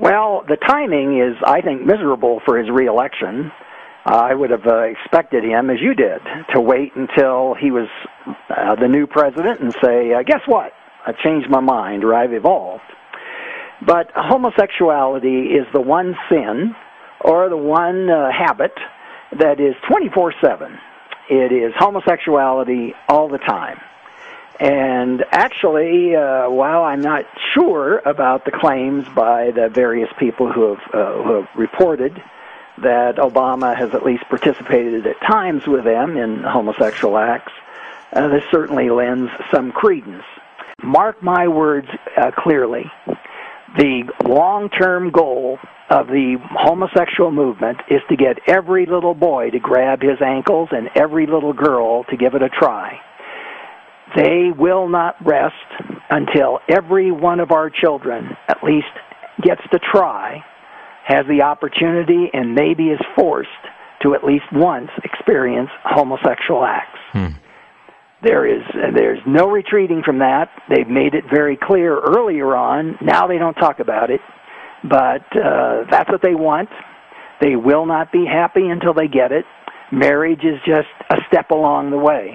Well, the timing is, I think, miserable for his reelection. Uh, I would have uh, expected him, as you did, to wait until he was uh, the new president and say, uh, guess what? I've changed my mind or I've evolved. But homosexuality is the one sin or the one uh, habit that is 24 7. It is homosexuality all the time. And actually, uh, while I'm not sure about the claims by the various people who have, uh, who have reported that Obama has at least participated at times with them in homosexual acts, uh, this certainly lends some credence. Mark my words uh, clearly. The long term goal of the homosexual movement is to get every little boy to grab his ankles and every little girl to give it a try. They will not rest until every one of our children at least gets to try, has the opportunity, and maybe is forced to at least once experience homosexual acts. Hmm. There is there's no retreating from that. They've made it very clear earlier on. Now they don't talk about it, but uh, that's what they want. They will not be happy until they get it. Marriage is just a step along the way.